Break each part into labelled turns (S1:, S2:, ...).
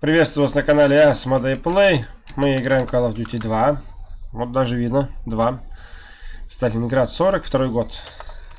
S1: Приветствую вас на канале Asmodee Play. Мы играем Call of Duty 2. Вот даже видно, 2. Сталинград, 42 год.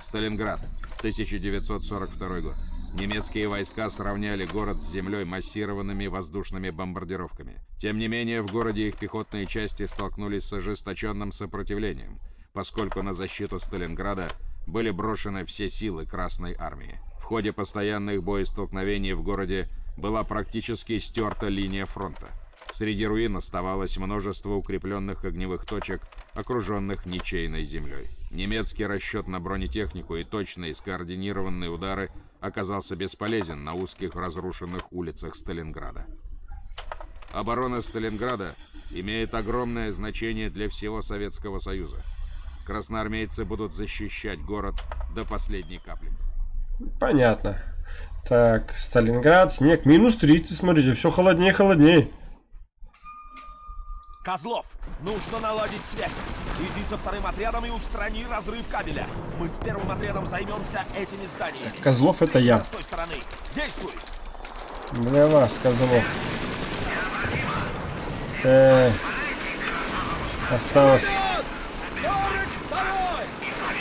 S2: Сталинград, 1942 год. Немецкие войска сравняли город с землей массированными воздушными бомбардировками. Тем не менее, в городе их пехотные части столкнулись с ожесточенным сопротивлением, поскольку на защиту Сталинграда были брошены все силы Красной Армии. В ходе постоянных боестолкновений в городе была практически стерта линия фронта. Среди руин оставалось множество укрепленных огневых точек, окруженных ничейной землей. Немецкий расчет на бронетехнику и точные скоординированные удары оказался бесполезен на узких разрушенных улицах Сталинграда. Оборона Сталинграда имеет огромное значение для всего Советского Союза. Красноармейцы будут защищать город до последней капли.
S1: Понятно. Так, Сталинград, снег, минус 30, смотрите, все холоднее и холоднее.
S3: Козлов, нужно наладить связь. Иди со вторым отрядом и устрани разрыв кабеля. Мы с первым отрядом займемся этими зданиями.
S1: Козлов это я.
S3: С той стороны. Действуй!
S1: Для вас, Козлов. Э, осталось...
S3: 42-й!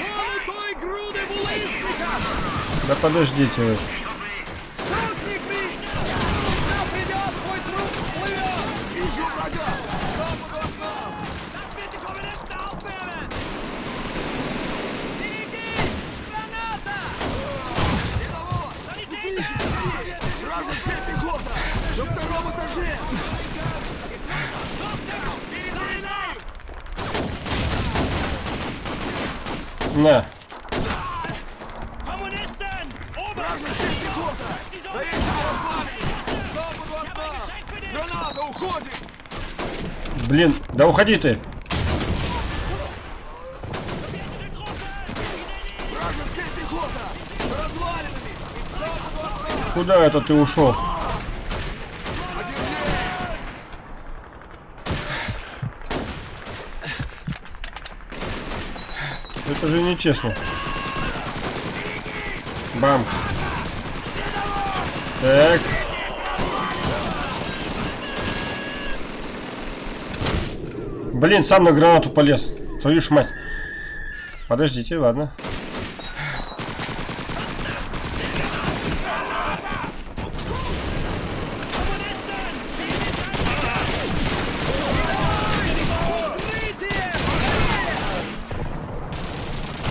S3: Вон той груды булыжников!
S1: Да подождите вы.
S3: Вражеская пехота! На втором этаже!
S1: На. Блин, да уходи ты. Куда это ты ушел? Это же нечестно. Бам. Так. Блин, сам на гранату полез. Твою ж мать. Подождите, ладно.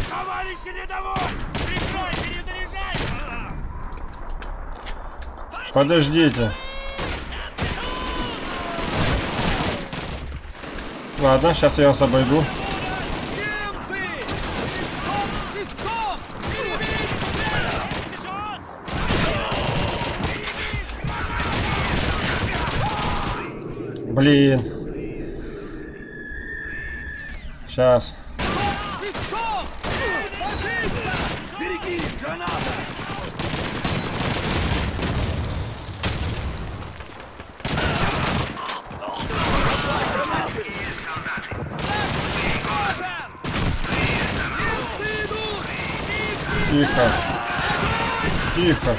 S3: Товарищи рядовой! Прикрой, перезаряжай!
S1: Подождите. Ладно, сейчас я вас обойду. Блин. Сейчас.
S3: Береги! Граната! Немцы идут!
S1: Тихо. Тихо.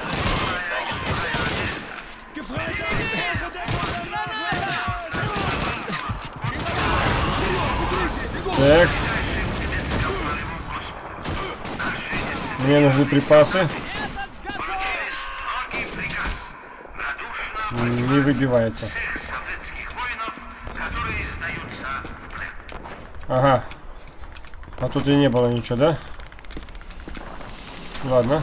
S1: Так. Мне нужны припасы. Не выбивается. Ага. А тут и не было ничего, да? Ладно.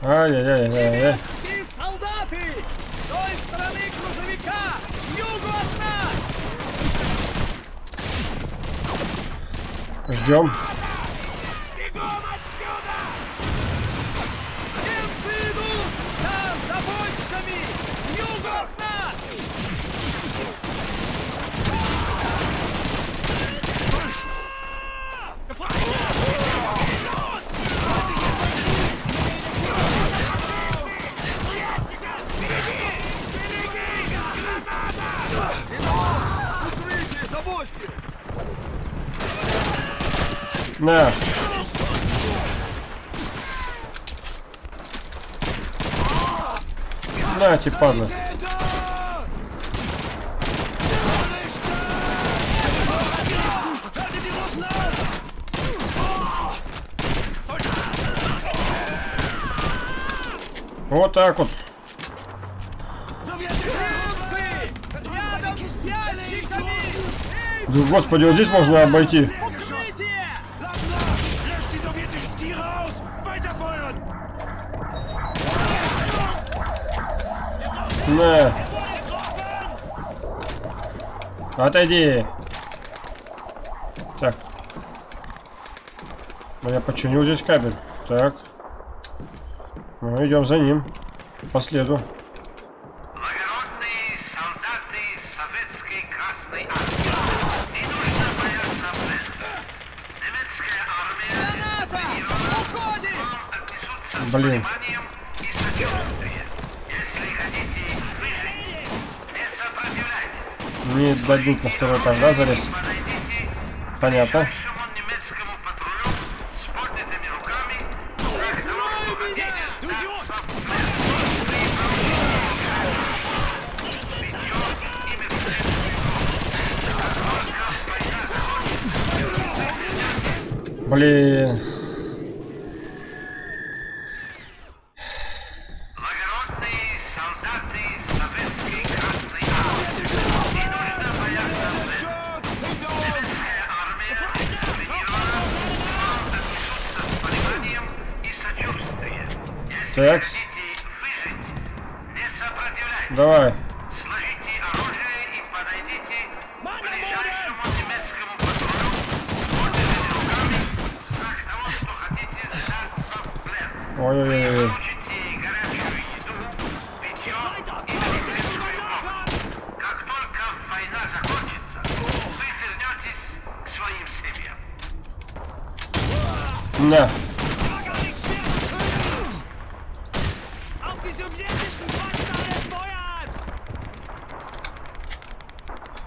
S1: Ай-яй-яй-яй-яй.
S3: Солдаты! С той стороны грузовика! к Югу от нас!
S1: Ждем. На. На, падла. Вот так вот. Да, господи, вот здесь можно обойти. Отойди. Так. Ну, я починил здесь кабель. Так. Ну, идем за ним. По следу.
S4: Благородные солдаты советской Красной Армии. Не нужно бояться Бога. Немецкая армия
S3: Граната! Уходим!
S4: вам отнесутся с
S1: Блин.
S4: пониманием и сочувствием. Если хотите выжить, не сопротивляйтесь.
S1: Не дадут на второй этаж, да, залез?
S4: Подойдите
S1: Понятно.
S4: к
S1: Давай.
S4: Сложите оружие и подойдите к ближайшему немецкому патрулю. С поднятыми руками в знак того, что хотите сдаться в плен.
S1: Ой-ой-ой.
S4: Получите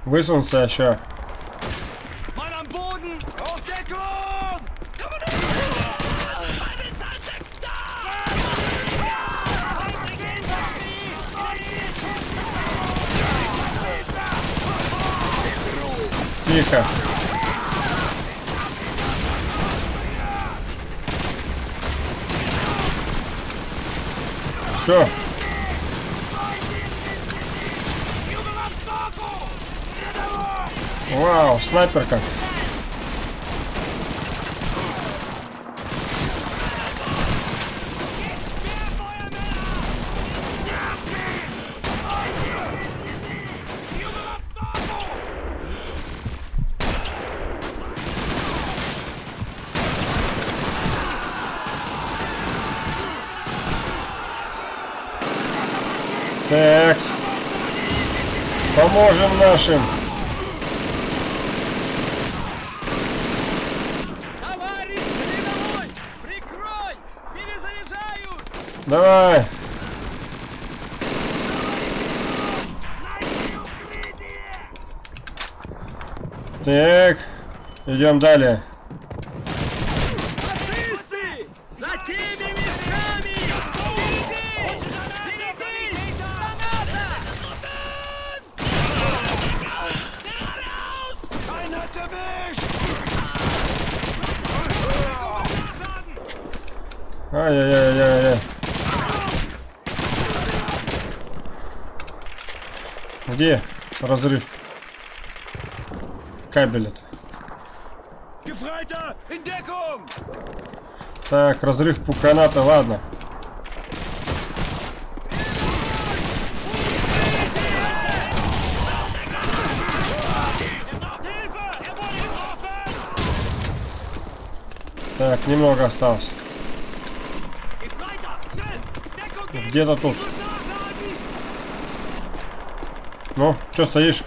S1: Высунулся еще. Вау, снайперка. Так. Поможем нашим.
S3: Товарищ передовой! Прикрой! Перезаряжаюсь!
S1: Давай. Так. Идем далее.
S3: Фашисты! За теми мешками! Впереди! Впереди! Граната!
S5: Keiner hat's erwischt!
S1: Ай-яй-яй-яй-яй. Где разрыв кабеля-то?
S5: Gefreiter, in Deckung!
S1: Так, разрыв пуканата, ладно. Так, немного осталось. Где-то тут. Ну, что стоишь?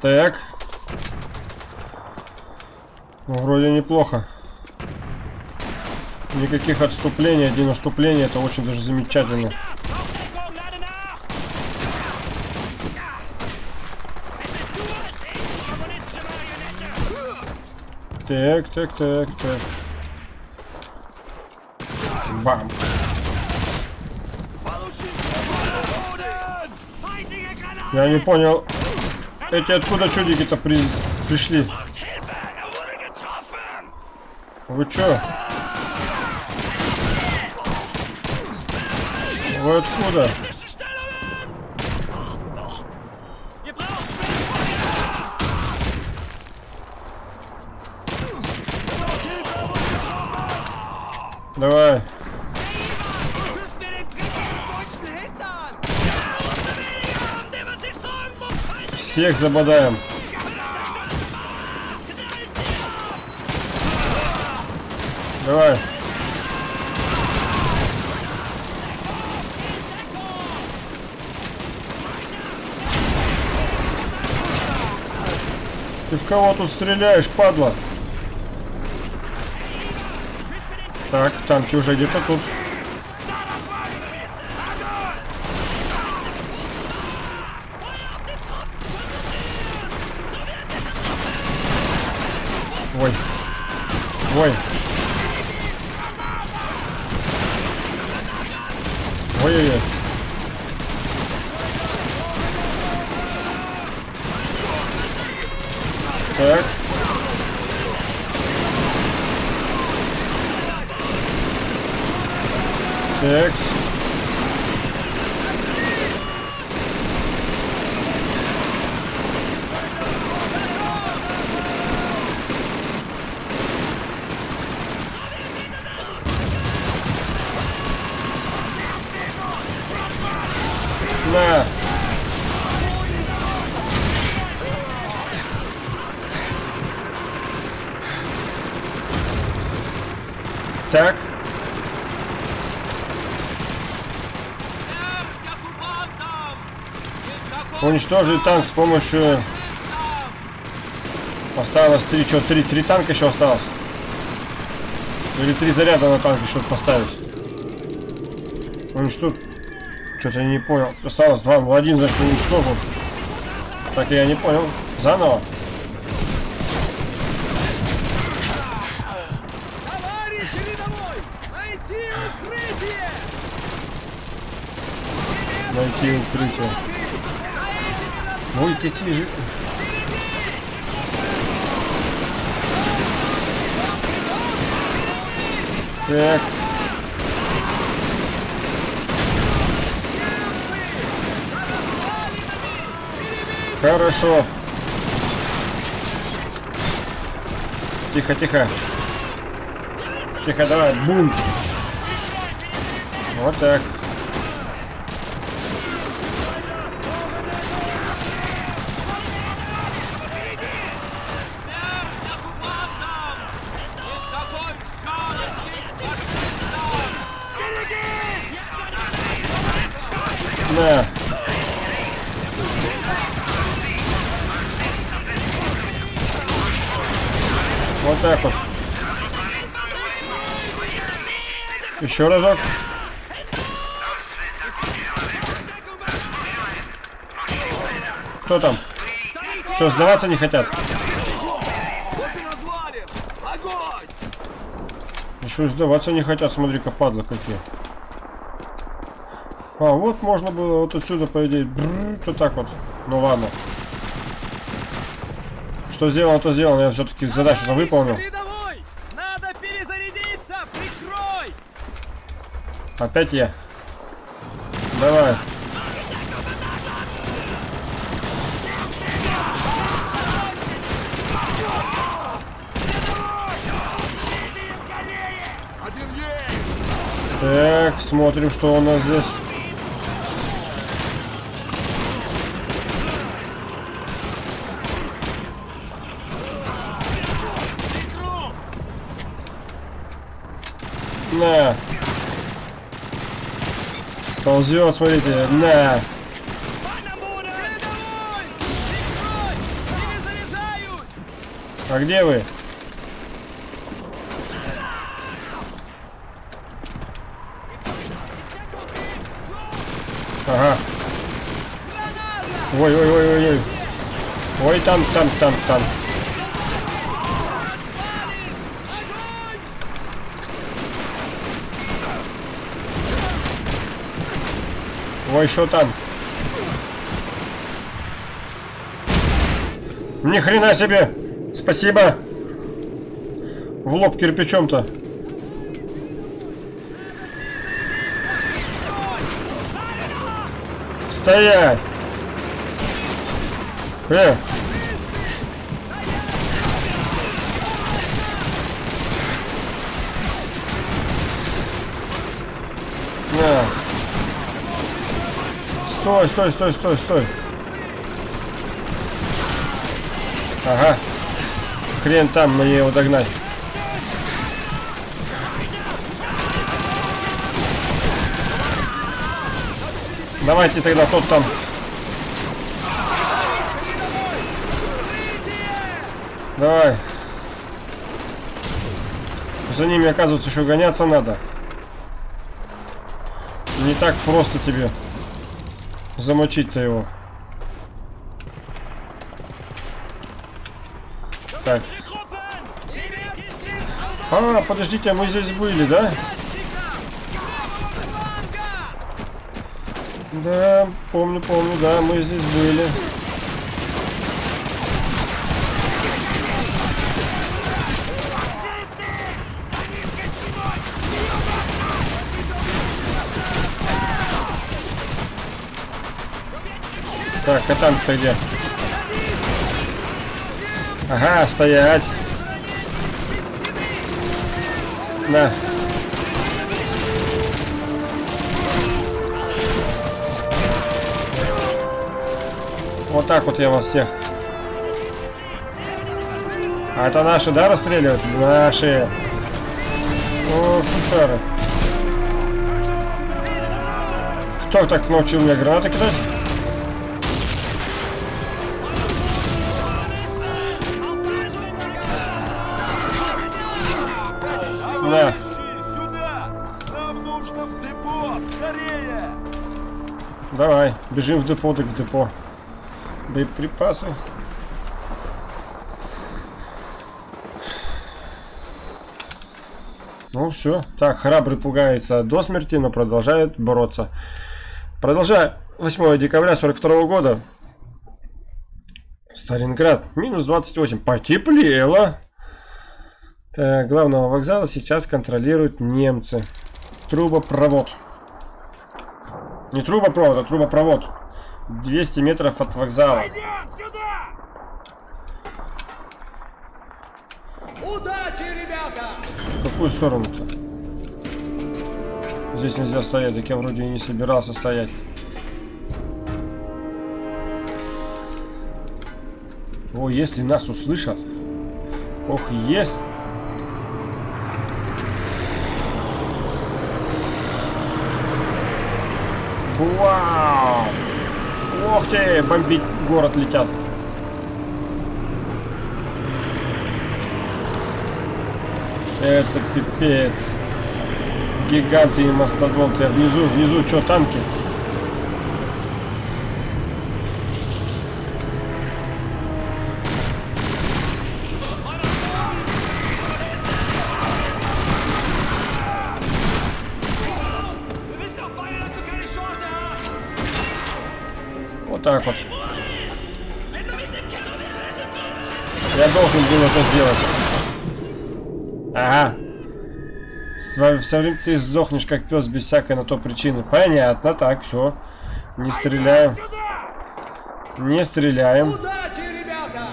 S1: Так. Ну, вроде неплохо. Никаких отступлений, один наступление, это очень даже замечательно. Так, так, так, так. Бам. Я не понял. Эти откуда чудики-то при... пришли?
S5: Er!
S1: Вы чё? Вы откуда? Давай. Всех забодаем. Давай. Ты в кого тут стреляешь, падла? Так, танки уже где-то тут. Ой. Ой. Ой-ой-ой. Так. Так. На. Так. Уничтожить танк с помощью... Осталось три, что, три, три танка еще осталось? Или три заряда на танк еще поставить? Уничтожить... Что-то я не понял. Осталось два, ну один, значит, уничтожил. Так я не понял. Заново?
S3: Найти укрытие.
S1: Ой, какие же... Так. Хорошо. Тихо, тихо. Тихо, давай, бум. Вот так. Вот. Еще разок. Кто там? Что, сдаваться не хотят? Еще сдаваться не хотят, смотри-ка, падла какие. А, вот можно было вот отсюда, по идее, бррр, вот так вот. Ну ладно. Что сделал, то сделал. Я все-таки задачу-то выполнил.
S3: Надо перезарядиться! Прикрой!
S1: Опять я. Давай. Так, смотрим, что у нас здесь. На. Ползет, смотрите. На. А где вы? Ага. Ой, ой, ой, ой, ой. Ой, там, там, там, там. Ой, что там? Ни хрена себе! Спасибо! В лоб кирпичом-то. Стоять! Э! На. Стой, стой, стой, стой, стой. Ага. Хрен там мне его догнать. Давайте тогда тот там. Давай. За ними, оказывается, еще гоняться надо. Не так просто тебе замочить-то его. Так. А, подождите, а мы здесь были, да? Да, помню, помню, да, мы здесь были. Так, а там-то где? Ага, стоять. На. Вот так вот я вас всех. А это наши, да, расстреливают? Наши. О, фучары. Кто так научил меня гранаты кидать? Бежим в депо, так в депо. Боеприпасы. Ну все. Так, храбрый пугается до смерти, но продолжает бороться. Продолжая. 8 декабря 42 года. Сталинград. Минус 28. Потеплело. Так, главного вокзала сейчас контролируют немцы. Трубопровод. Не трубопровод, а трубопровод. 200 метров от вокзала.
S5: Сюда! Удачи, ребята!
S1: В какую сторону-то? Здесь нельзя стоять, так я вроде и не собирался стоять. О, если нас услышат. Ох, есть. Вау! Ох ты, бомбить город летят. Это пипец. Гиганты и мастодонты. А внизу, внизу, что, танки? Вот так вот. Я должен был это сделать. Ага. Все время ты сдохнешь, как пес, без всякой на то причины. Понятно, так, все. Не стреляем. Не стреляем.
S5: Удачи, ребята!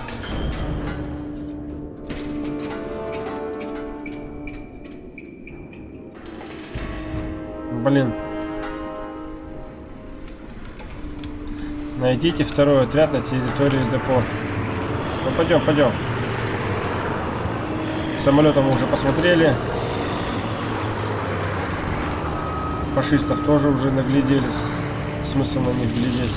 S1: Блин. Найдите второй отряд на территории депо. Ну пойдем, пойдем. Самолетом мы уже посмотрели. Фашистов тоже уже нагляделись. Смысл на них глядеть.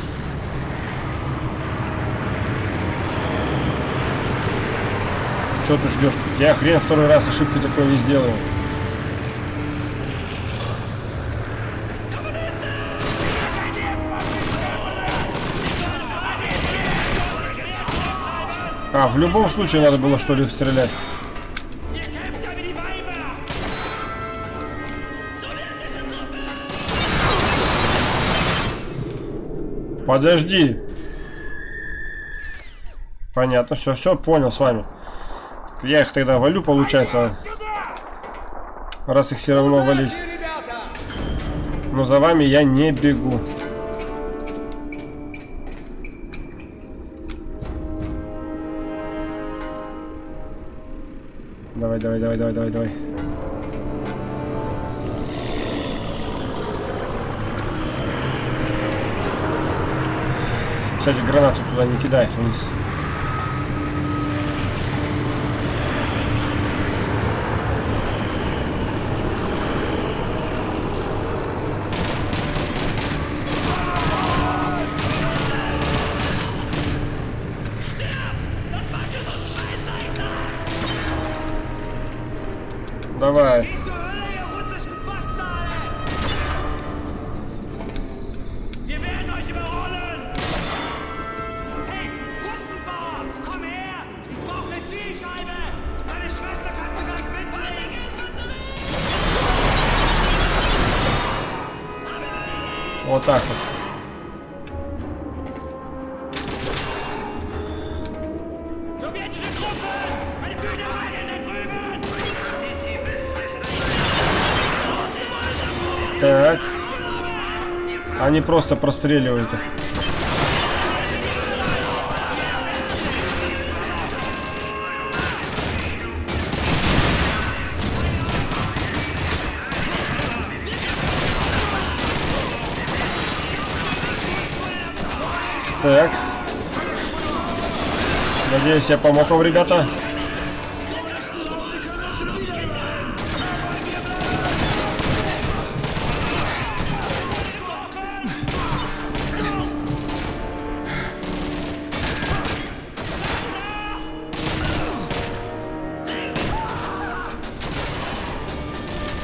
S1: Что ты ждешь? Я хрен второй раз ошибки такой не сделаю. А, в любом случае надо было что ли их стрелять. Подожди. Понятно, все, все, понял с вами. Я их тогда валю, получается. Раз их все равно валить. Но за вами я не бегу. Давай, давай, давай, давай, давай. Кстати, гранату туда не кидает вниз. Так вот. Так. Они просто простреливают их. Так. Надеюсь, я помог вам, ребята.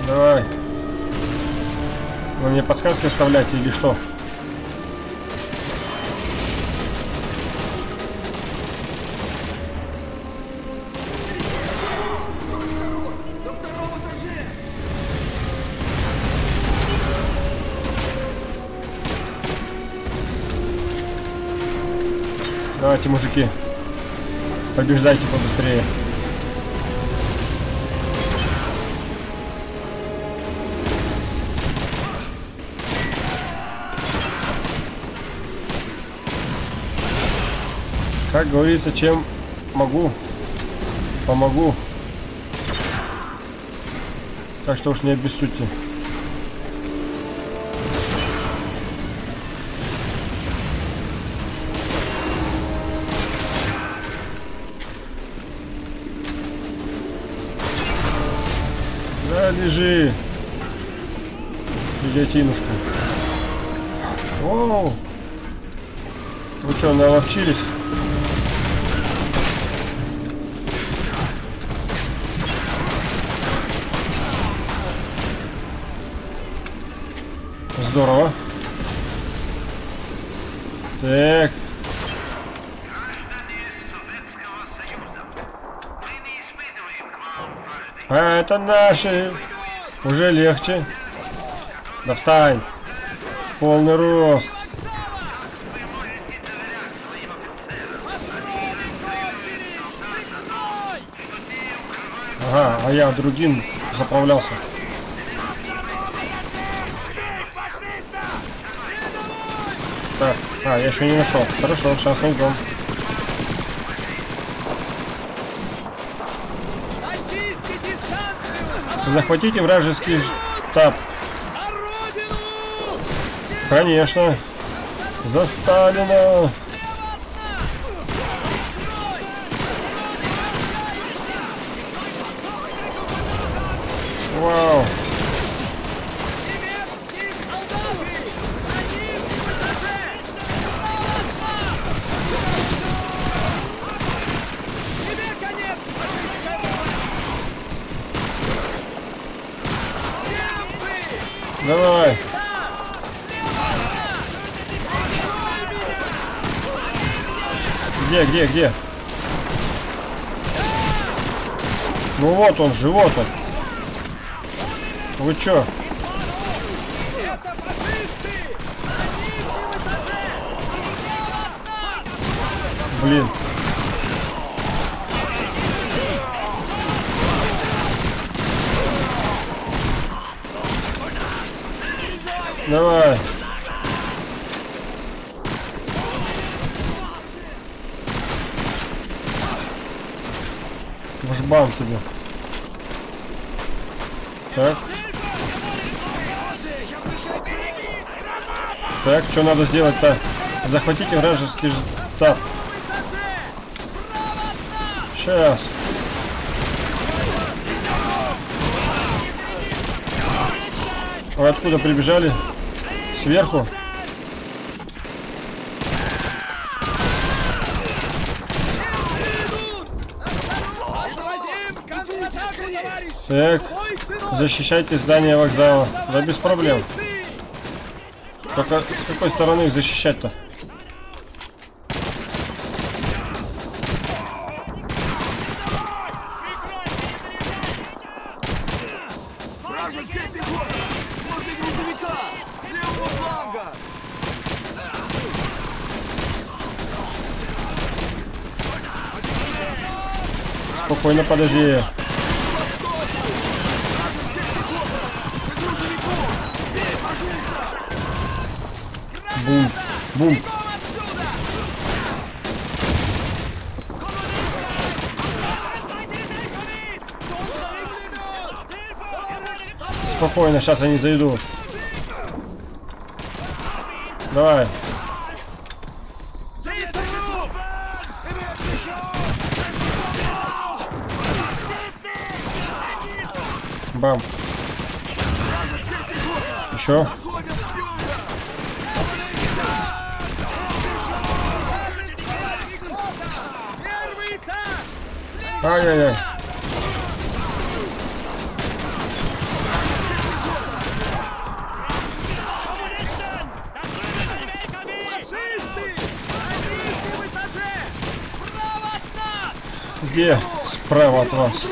S1: Давай. Вы мне подсказки оставляете или что? Давайте, мужики. Побеждайте побыстрее. Как говорится, чем могу, помогу. Так что уж не обессудьте. Лежи. Идиотинушка. Оу. Вы что, наловчились? Здорово. Так. А это наши. Уже легче. Да встань. Полный рост. Ага, а я другим заправлялся. Так, а, я еще не нашел. Хорошо, сейчас найдем. захватите вражеский штаб.
S5: Конечно. За Сталина! Где, где, где? Ну вот он же, вот он. Вы чё? Блин. Давай. Жбан тебе. Так. Так, что надо сделать-то? Захватите вражеский штаб. Сейчас. Вы откуда прибежали? Сверху? Так, защищайте здание вокзала. Да без проблем. Только с какой стороны их защищать-то? Спокойно подожди. Спокойно, сейчас они зайдут. Давай. Бам. Еще. Ай-яй-яй. Где? Справа от вас.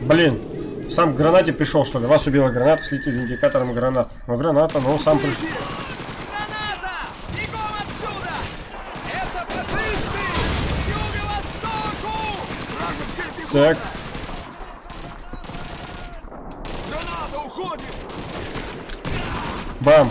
S5: Блин, сам к гранате пришел, что ли? Вас убила граната, следите за индикатором гранат. Ну, граната, но сам пришел. Так,
S3: Граната уходит!
S5: бам.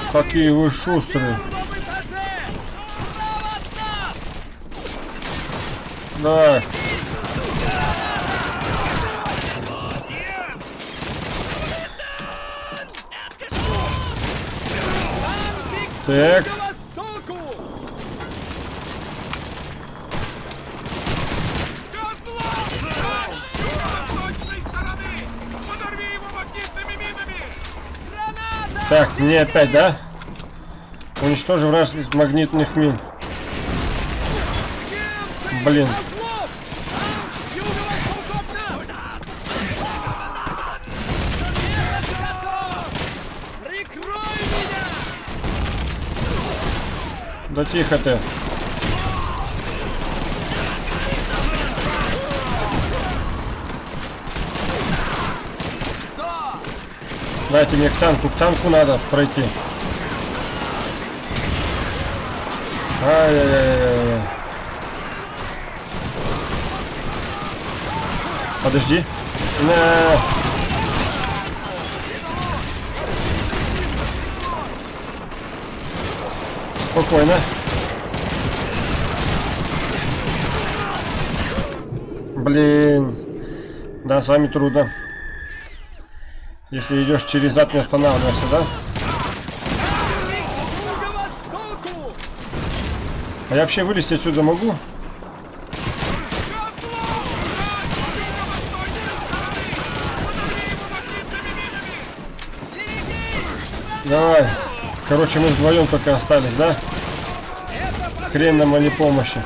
S3: Подорви его магнитными минами!
S1: Граната!
S5: так, мне опять, да? Уничтожи вражеских магнитных мин. Блин. Да тихо ты.
S1: Дайте мне к танку, к танку надо пройти. Ай-яй-яй-яй. Подожди. На. Спокойно. Блин. Да, с вами трудно. Если идешь через зад, не останавливайся, да? А я вообще вылезти отсюда могу? Давай. Короче, мы вдвоем только остались, да? Хрен нам, а не помощи.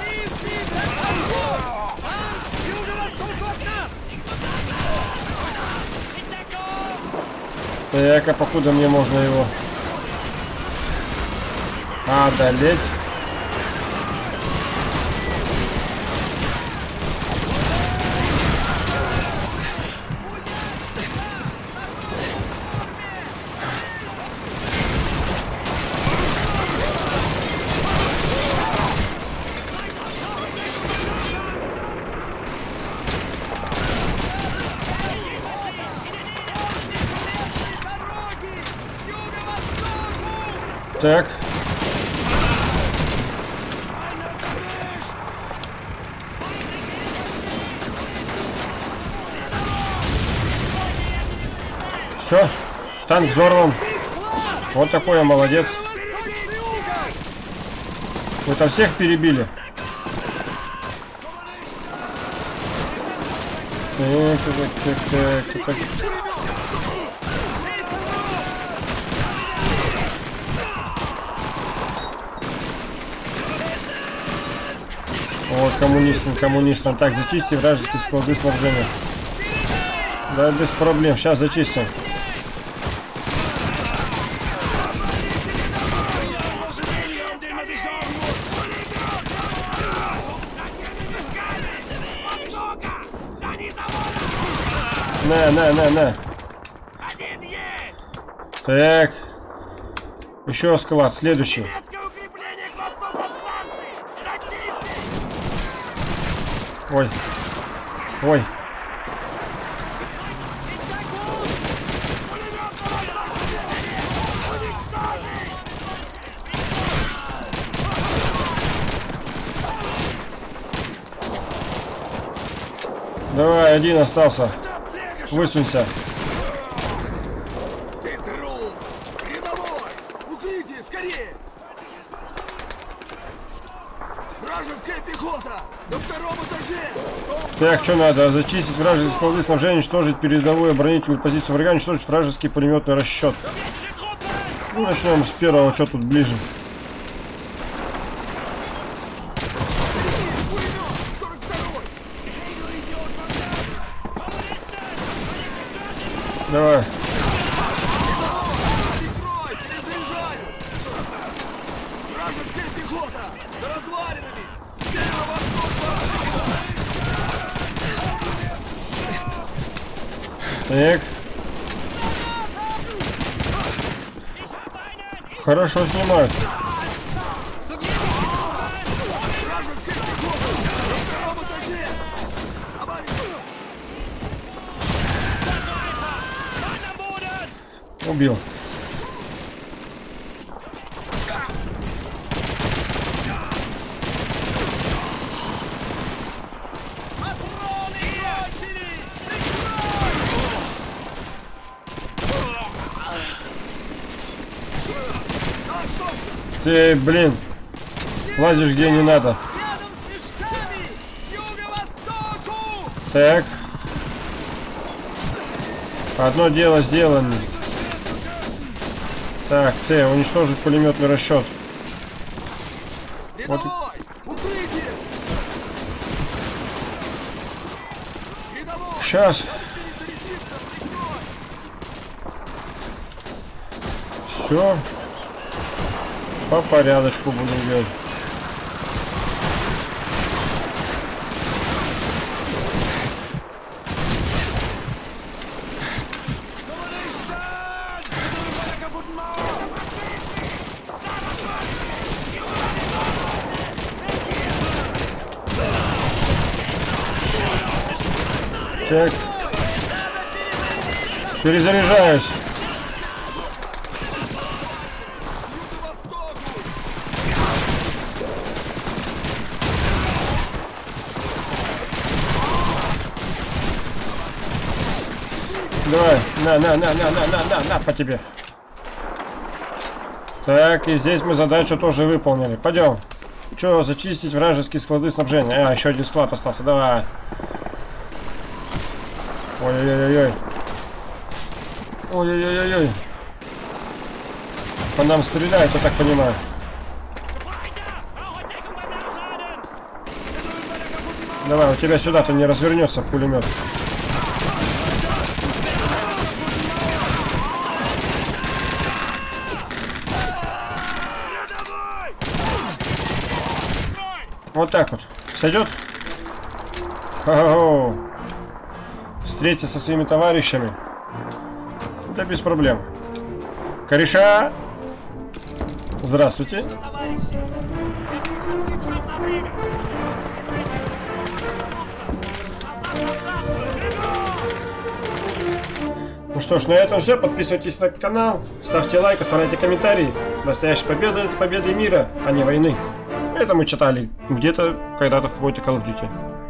S1: Так, а покуда мне можно его одолеть? Так. Все, взорван. Вот такой я молодец. Вы там всех перебили? Так, так, так, так, так. Вот, коммунистам, коммунистам. Так, зачисти вражеские склады снабжения. Да, без проблем. Сейчас зачистим. На, на, на, на. Так. Еще склад. Следующий. Ой. Ой. Давай, один остался. Высунься. Так, что надо? Зачистить вражеские склады снабжения, уничтожить передовую оборонительную позицию врага, уничтожить вражеский пулеметный расчет. Ну, начнем с первого, что тут ближе.
S3: пулемет! 42-й!
S1: Давай. Так. Хорошо снимают.
S3: Вражеская пехота! На втором этаже! Товарищ!
S1: Убил. Ты, блин, лазишь где не надо. Так. Одно дело сделано. Так, С, уничтожить пулеметный расчет.
S3: Рядовой! Рядовой!
S1: Сейчас. Все. По порядочку будем делать. Так. Перезаряжаюсь. Давай, на, на, на, на, на, на, на, на, по тебе. Так, и здесь мы задачу тоже выполнили. Пойдем. Че, зачистить вражеские склады снабжения? А, еще один склад остался. Давай. Ой-ой-ой-ой. Ой-ой-ой-ой. По нам стреляют, я так понимаю. Давай, у тебя сюда-то не развернется пулемет. Вот так вот. Сойдет? Хо-хо-хо. Встретиться со своими товарищами. Да без проблем. Кореша! Здравствуйте. Ну что ж, на этом все. Подписывайтесь на канал, ставьте лайк, оставляйте комментарии. Настоящая победа это победа мира, а не войны. Это мы читали где-то, когда-то в какой-то Call of Duty.